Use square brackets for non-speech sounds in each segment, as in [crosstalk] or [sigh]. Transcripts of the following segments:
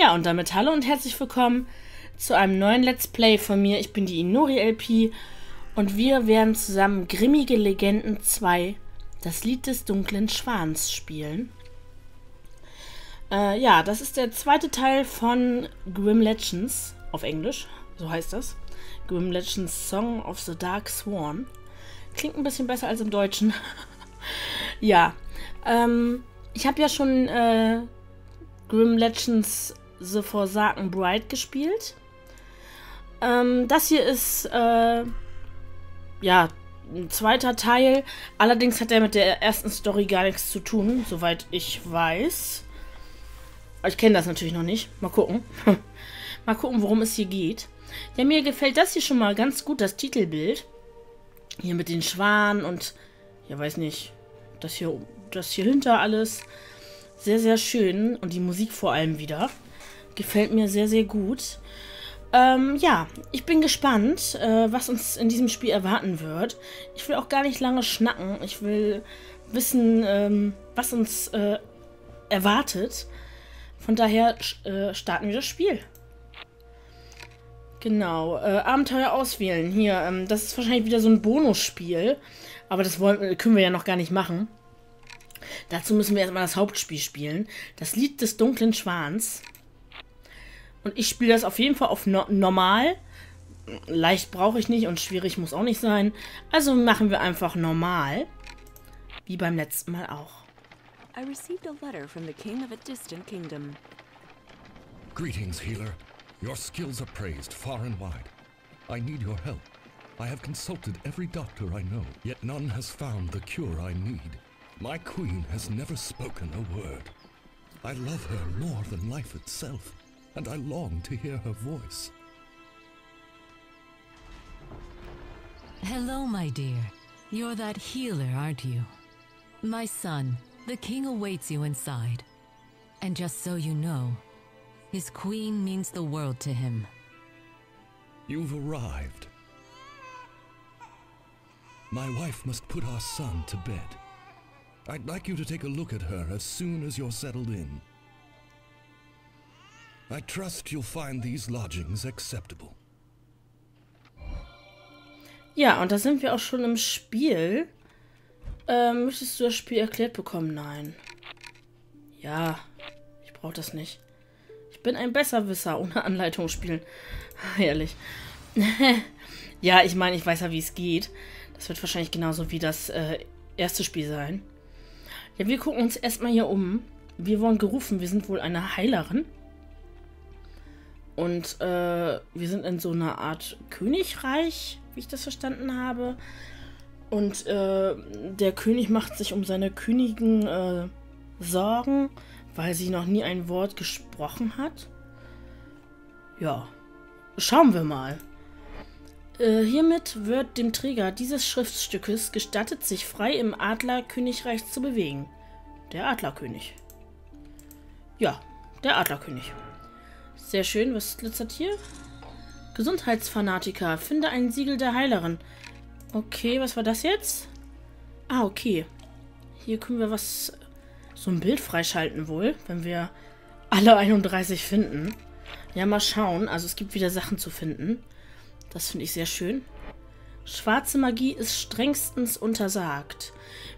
Ja, und damit hallo und herzlich willkommen zu einem neuen Let's Play von mir. Ich bin die Inori LP und wir werden zusammen Grimmige Legenden 2, das Lied des dunklen Schwans, spielen. Äh, ja, das ist der zweite Teil von Grim Legends auf Englisch, so heißt das. Grim Legends Song of the Dark Swan. Klingt ein bisschen besser als im Deutschen. [laughs] ja, ähm, ich habe ja schon äh, Grim Legends The Forsaken Bride gespielt. Ähm, das hier ist, äh, ja, ein zweiter Teil. Allerdings hat er mit der ersten Story gar nichts zu tun, soweit ich weiß. Ich kenne das natürlich noch nicht. Mal gucken. [laughs] mal gucken, worum es hier geht. Ja, mir gefällt das hier schon mal ganz gut, das Titelbild. Hier mit den Schwanen und, ja, weiß nicht, das hier, das hier hinter alles. Sehr, sehr schön. Und die Musik vor allem wieder. Gefällt mir sehr, sehr gut. Ähm, ja, ich bin gespannt, äh, was uns in diesem Spiel erwarten wird. Ich will auch gar nicht lange schnacken. Ich will wissen, ähm, was uns äh, erwartet. Von daher äh, starten wir das Spiel. Genau, äh, Abenteuer auswählen. Hier, ähm, das ist wahrscheinlich wieder so ein Bonusspiel. Aber das wollen, können wir ja noch gar nicht machen. Dazu müssen wir erstmal das Hauptspiel spielen. Das Lied des dunklen Schwans. Und ich spiele das auf jeden Fall auf no normal. Leicht brauche ich nicht und schwierig muss auch nicht sein. Also machen wir einfach normal. Wie beim letzten Mal auch. I received a letter from the king of a distant kingdom. Greetings, healer. Your skills are praised far and wide. I need your help. I have consulted every doctor I know, yet none has found the cure I need. My queen has never spoken a word. I love her more than life itself, and I long to hear her voice. Hello, my dear. You're that healer, aren't you? My son, the king awaits you inside. And just so you know, his queen means the world to him. You've arrived. My wife must put our son to bed. I'd like you to take a look at her as soon as you're settled in. I trust you'll find these lodgings acceptable. Ja, und da sind wir auch schon im Spiel. Ähm, möchtest du das Spiel erklärt bekommen? Nein. Ja, ich brauche das nicht. Ich bin ein Besserwisser ohne [laughs] Anleitung spielen. [laughs] Herrlich. [laughs] ja, ich meine, ich weiß ja, wie es geht. Das wird wahrscheinlich genauso wie das äh, erste Spiel sein. Ja, wir gucken uns erstmal hier um. Wir wurden gerufen, wir sind wohl eine Heilerin. Und äh, wir sind in so einer Art Königreich, wie ich das verstanden habe. Und äh, der König macht sich um seine Königin äh, Sorgen, weil sie noch nie ein Wort gesprochen hat. Ja, schauen wir mal. Äh, hiermit wird dem Träger dieses Schriftstückes gestattet, sich frei im Adlerkönigreich zu bewegen. Der Adlerkönig. Ja, der Adlerkönig. Sehr schön. Was glitzert hier? Gesundheitsfanatiker. Finde ein Siegel der Heilerin. Okay, was war das jetzt? Ah, okay. Hier können wir was... So ein Bild freischalten wohl, wenn wir alle 31 finden. Ja, mal schauen. Also es gibt wieder Sachen zu finden. Das finde ich sehr schön. Schwarze Magie ist strengstens untersagt.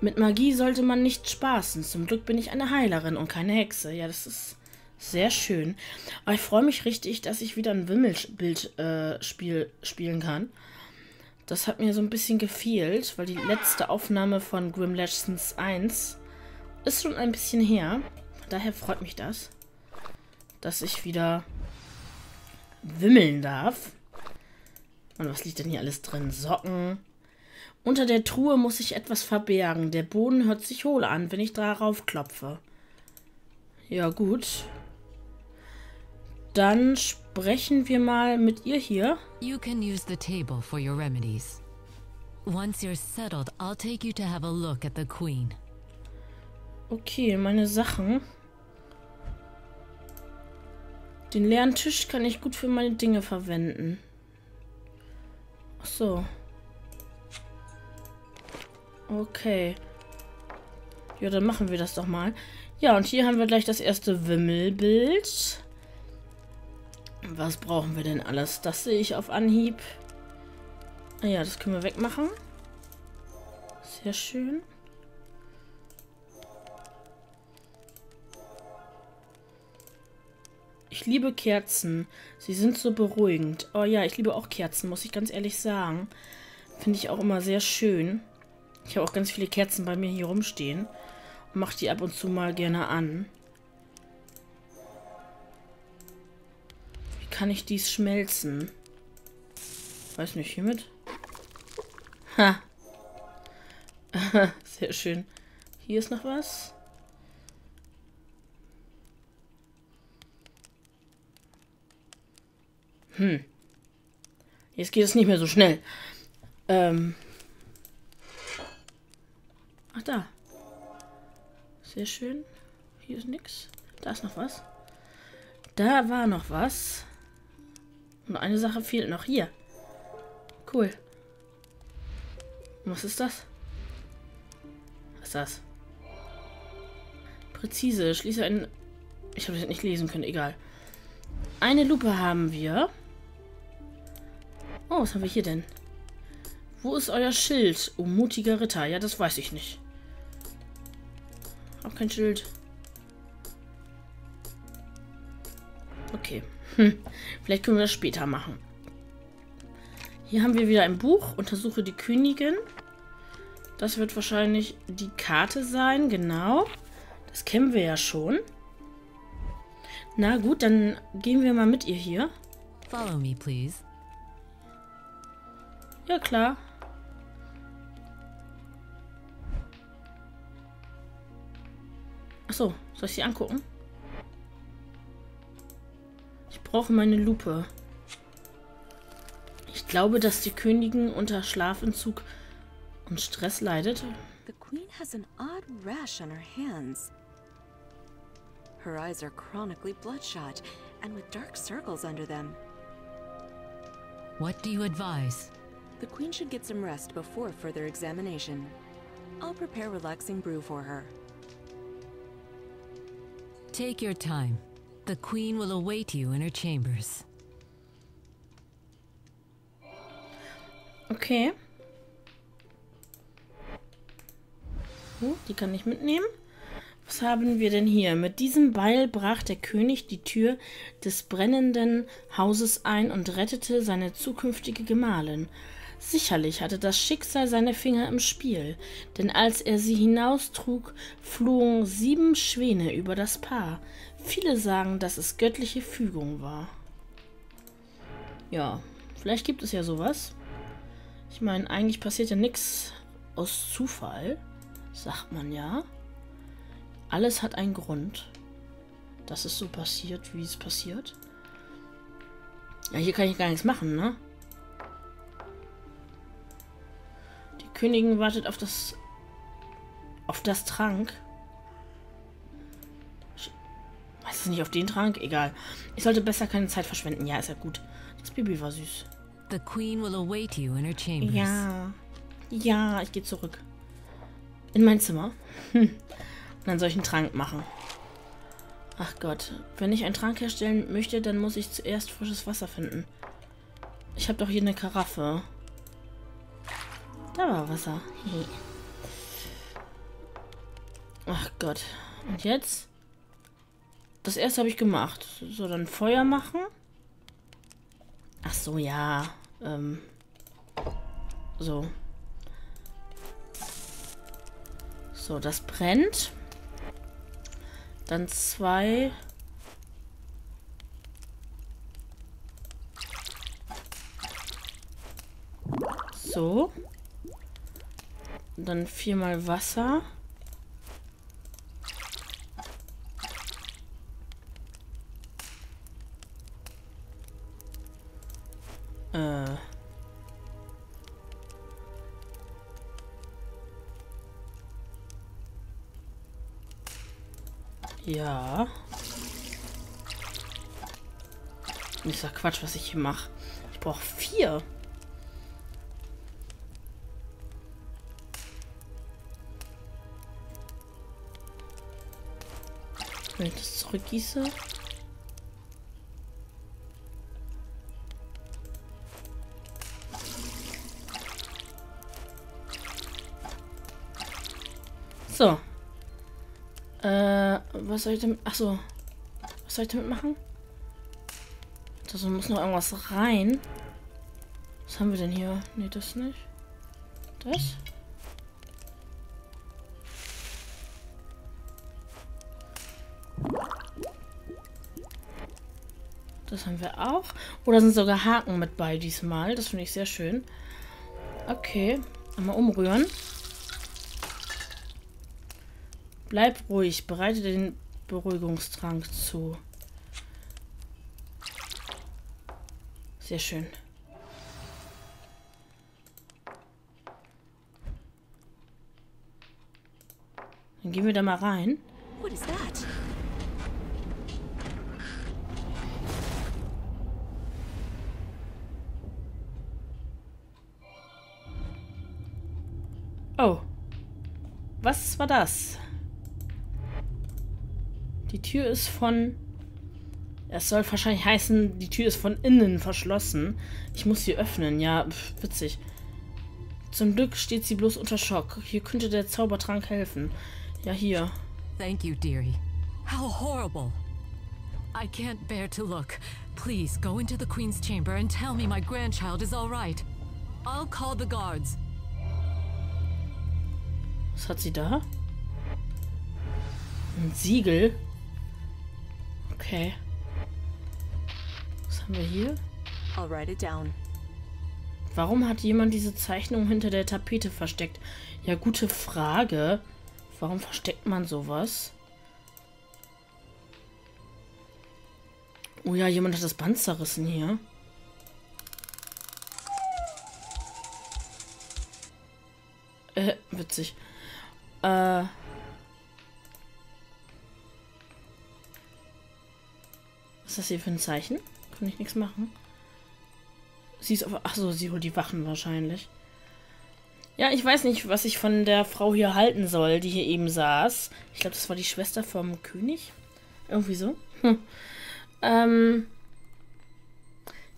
Mit Magie sollte man nicht spaßen. Zum Glück bin ich eine Heilerin und keine Hexe. Ja, das ist sehr schön. Ich freue mich richtig, dass ich wieder ein Wimmelbild-Spiel äh, spielen kann. Das hat mir so ein bisschen gefehlt, weil die letzte Aufnahme von Grim Legends 1 ist schon ein bisschen her. Daher freut mich das, dass ich wieder wimmeln darf. Und was liegt denn hier alles drin? Socken. Unter der Truhe muss ich etwas verbergen. Der Boden hört sich hohl an, wenn ich darauf klopfe. Ja, gut. Dann sprechen wir mal mit ihr hier. You can use the table for your remedies. Once you're settled, I'll take you to have a look at the queen. Okay, meine Sachen. Den leeren Tisch kann ich gut für meine Dinge verwenden. Ach so. Okay. Ja, dann machen wir das doch mal. Ja, und hier haben wir gleich das erste Wimmelbild. Was brauchen wir denn alles? Das sehe ich auf Anhieb. Ah ja, das können wir wegmachen. Sehr schön. Ich liebe Kerzen. Sie sind so beruhigend. Oh ja, ich liebe auch Kerzen, muss ich ganz ehrlich sagen. Finde ich auch immer sehr schön. Ich habe auch ganz viele Kerzen bei mir hier rumstehen. Und mache die ab und zu mal gerne an. Kann ich dies schmelzen? Weiß nicht, hiermit? Ha. [laughs] Sehr schön. Hier ist noch was. Hm. Jetzt geht es nicht mehr so schnell. Ähm. Ach, da. Sehr schön. Hier ist nichts. Da ist noch was. Da war noch was. Und eine Sache fehlt noch. Hier. Cool. Was ist das? Was ist das? Präzise. Schließe ein... Ich habe das nicht lesen können. Egal. Eine Lupe haben wir. Oh, was haben wir hier denn? Wo ist euer Schild, oh mutiger Ritter? Ja, das weiß ich nicht. Auch kein Schild. Okay. Hm. Vielleicht können wir das später machen. Hier haben wir wieder ein Buch. Untersuche die Königin. Das wird wahrscheinlich die Karte sein. Genau. Das kennen wir ja schon. Na gut, dann gehen wir mal mit ihr hier. Follow me, please. Ja, klar. Achso, soll ich sie angucken? Ich brauche meine Lupe. Ich glaube, dass die Königin unter Schlafentzug und Stress leidet. The queen has an odd rash on her hands. Her eyes are chronically bloodshot and with dark circles under them. What do you advise? The queen should get some rest before further examination. I'll prepare relaxing brew for her. Take your time. The queen will await you in her chambers. Okay. Oh, die kann ich mitnehmen. Was haben wir denn hier? Mit diesem Beil brach der König die Tür des brennenden Hauses ein und rettete seine zukünftige Gemahlin. Sicherlich hatte das Schicksal seine Finger im Spiel, denn als er sie hinaustrug, flogen sieben Schwäne über das Paar. Viele sagen, dass es göttliche Fügung war. Ja, vielleicht gibt es ja sowas. Ich meine, eigentlich passiert ja nichts aus Zufall, sagt man ja. Alles hat einen Grund, dass es so passiert, wie es passiert. Ja, hier kann ich gar nichts machen, ne? Königin wartet auf das auf das Trank. Ich weiß es nicht auf den Trank? Egal. Ich sollte besser keine Zeit verschwenden. Ja, ist ja gut. Das Baby war süß. The queen will await you in her chambers. Ja. Ja, ich gehe zurück. In mein Zimmer. Hm. [laughs] Und dann soll ich einen Trank machen. Ach Gott. Wenn ich einen Trank herstellen möchte, dann muss ich zuerst frisches Wasser finden. Ich habe doch hier eine Karaffe. Da war Wasser. Ach Gott. Und jetzt? Das erste habe ich gemacht. So, dann Feuer machen. Ach so, ja. Ähm. So. So, das brennt. Dann zwei. So. Dann viermal Wasser. Äh. Ja. Ist doch Quatsch, was ich hier mache. Ich brauche vier. Wenn ich das zurückgieße. So. Äh, was soll ich damit... Achso. Was soll ich damit machen? Da muss noch irgendwas rein. Was haben wir denn hier? Ne, das nicht. Das? Das haben wir auch. Oder sind sogar Haken mit bei diesmal. Das finde ich sehr schön. Okay. Einmal umrühren. Bleib ruhig. Bereite den Beruhigungstrank zu. Sehr schön. Dann gehen wir da mal rein. What is that? Oh. Was war das? Die Tür ist von... Es soll wahrscheinlich heißen, die Tür ist von innen verschlossen. Ich muss sie öffnen. Ja, pf, witzig. Zum Glück steht sie bloß unter Schock. Hier könnte der Zaubertrank helfen. Ja, hier. Thank you, dearie. How horrible. I can't bear to look. Please go into the Queen's chamber and tell me my grandchild is all right. I'll call the guards. Was hat sie da? Ein Siegel. Okay. Was haben wir hier? I'll write it down. Warum hat jemand diese Zeichnung hinter der Tapete versteckt? Ja, gute Frage. Warum versteckt man sowas? Oh ja, jemand hat das Band zerrissen hier. Äh, witzig. Äh. Was ist das hier für ein Zeichen? Kann ich nichts machen. Sie ist auf. Achso, sie holt die Wachen wahrscheinlich. Ja, ich weiß nicht, was ich von der Frau hier halten soll, die hier eben saß. Ich glaube, das war die Schwester vom König. Irgendwie so. Hm. Ähm.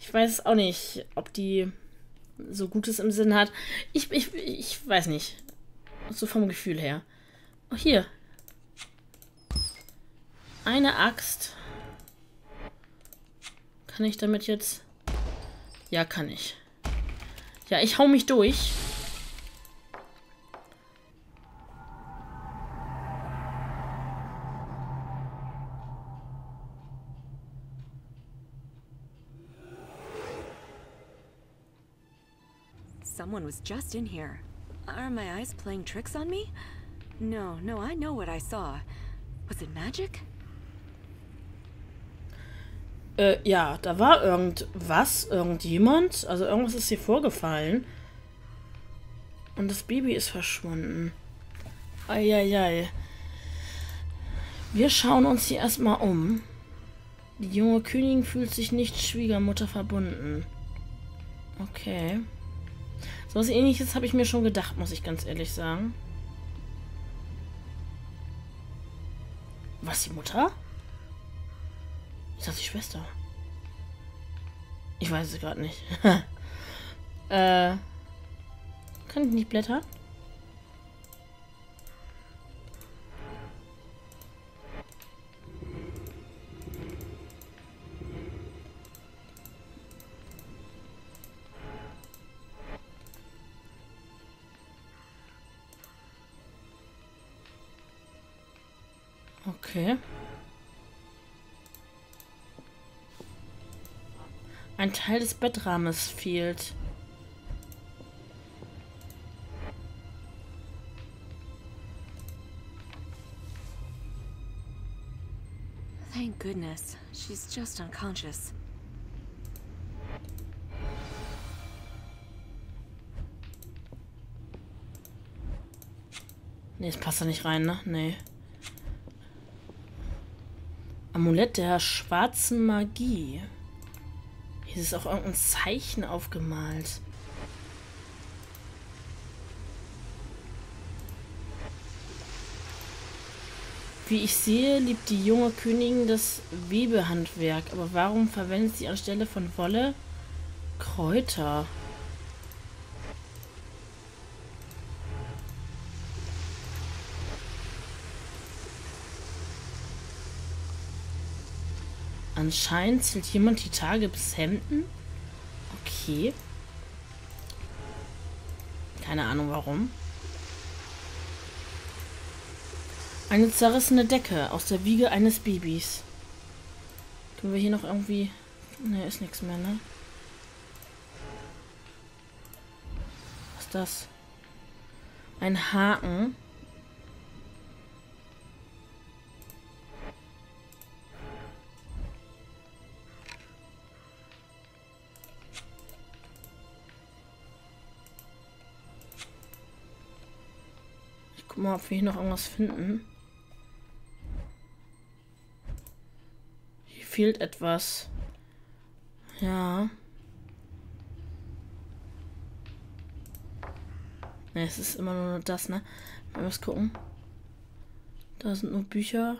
Ich weiß auch nicht, ob die so Gutes im Sinn hat. Ich, ich, ich weiß nicht. So vom Gefühl her. Oh, hier. Eine Axt. Kann ich damit jetzt... Ja, kann ich. Ja, ich hau mich durch. Someone was just in here. Are my eyes playing tricks on me? No, no, I know what I saw. Was it magic? Äh, ja, da war irgendwas, irgendjemand. Also irgendwas ist hier vorgefallen. Und das Baby ist verschwunden. Eieiei. Wir schauen uns hier erstmal um. Die junge Königin fühlt sich nicht Schwiegermutter verbunden. Okay. So was ähnliches habe ich mir schon gedacht, muss ich ganz ehrlich sagen. Was, die Mutter? Ist das die Schwester? Ich weiß es gerade nicht. [laughs] äh. Kann ich nicht blättern? Okay. Ein Teil des Bettrahmens fehlt. Thank goodness. She's just unconscious. Nee, es passt da nicht rein, ne? Nee. Amulett der schwarzen Magie. Hier ist auch irgendein Zeichen aufgemalt. Wie ich sehe, liebt die junge Königin das Webehandwerk. Aber warum verwendet sie anstelle von Wolle Kräuter? Anscheinend zählt jemand die Tage bis Hemden. Okay. Keine Ahnung warum. Eine zerrissene Decke aus der Wiege eines Babys. Können wir hier noch irgendwie... Ne, ist nichts mehr, ne? Was ist das? Ein Haken. Mal, ob wir hier noch irgendwas finden. Hier fehlt etwas. Ja. Ne, es ist immer nur das, ne? Mal was gucken. Da sind nur Bücher.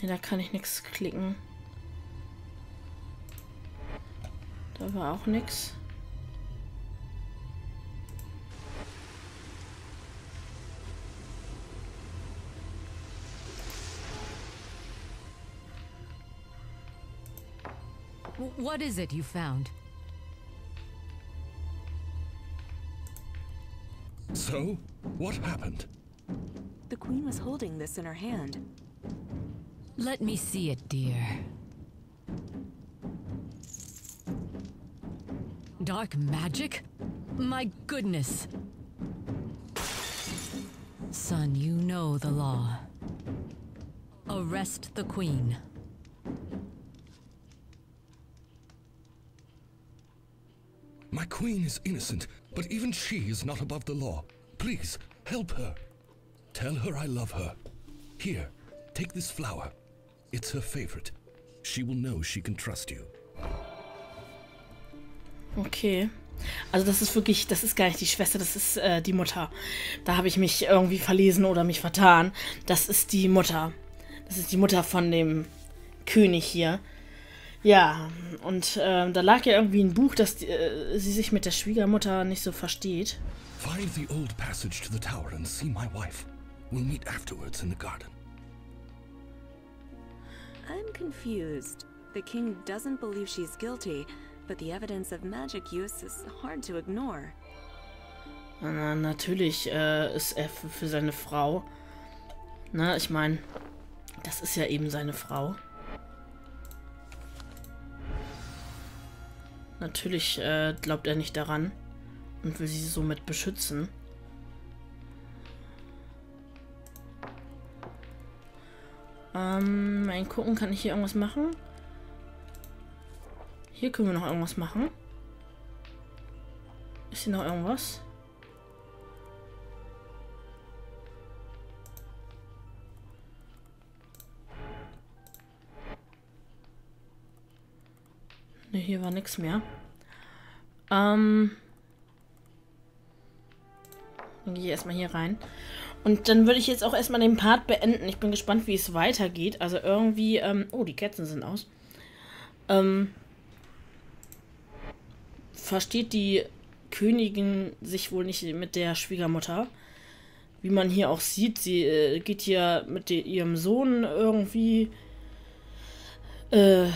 Ne, da kann ich nichts klicken. Da war auch nichts. What is it you found? So, what happened? The queen was holding this in her hand. Let me see it, dear. Dark magic? My goodness. Son, you know the law. Arrest the queen. Queen is innocent, but even she is not above the law. Please, help her. Tell her I love her. Here, take this flower. It's her favorite. She will know she can trust you. Okay. Also das ist wirklich, das ist gar nicht die Schwester, das ist äh, die Mutter. Da habe ich mich irgendwie verlesen oder mich vertan. Das ist die Mutter. Das ist die Mutter von dem König hier. Ja, und äh, da lag ja irgendwie ein Buch, dass die, äh, sie sich mit der Schwiegermutter nicht so versteht. Find the old passage to the tower and see my wife. We'll meet afterwards in the garden. I'm confused. The king doesn't believe she's guilty, but the evidence of magic use is hard to ignore. Na, natürlich äh, ist er für, für seine Frau. Na, ich meine, das ist ja eben seine Frau. Natürlich äh, glaubt er nicht daran und will sie somit beschützen. Ähm, mal gucken, kann ich hier irgendwas machen? Hier können wir noch irgendwas machen. Ist hier noch irgendwas? Ne, hier war nichts mehr. Ähm. Dann gehe ich erstmal hier rein. Und dann würde ich jetzt auch erstmal den Part beenden. Ich bin gespannt, wie es weitergeht. Also irgendwie, ähm, oh, die Kerzen sind aus. Ähm, versteht die Königin sich wohl nicht mit der Schwiegermutter. Wie man hier auch sieht, sie äh, geht hier mit ihrem Sohn irgendwie äh,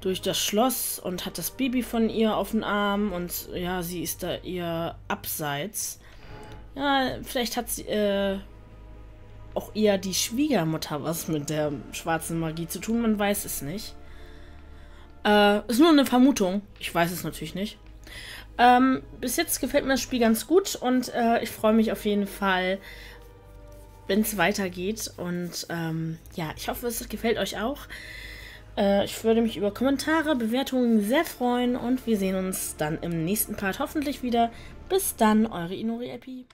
durch das Schloss und hat das Baby von ihr auf dem Arm und ja, sie ist da eher abseits. Ja, vielleicht hat sie äh, auch eher die Schwiegermutter was mit der schwarzen Magie zu tun, man weiß es nicht. Äh, ist nur eine Vermutung. Ich weiß es natürlich nicht. Ähm, bis jetzt gefällt mir das Spiel ganz gut und äh, ich freue mich auf jeden Fall, wenn es weitergeht. Und ähm, ja, ich hoffe, es gefällt euch auch. Äh, ich würde mich über Kommentare, Bewertungen sehr freuen und wir sehen uns dann im nächsten Part hoffentlich wieder. Bis dann, eure Inori Epi.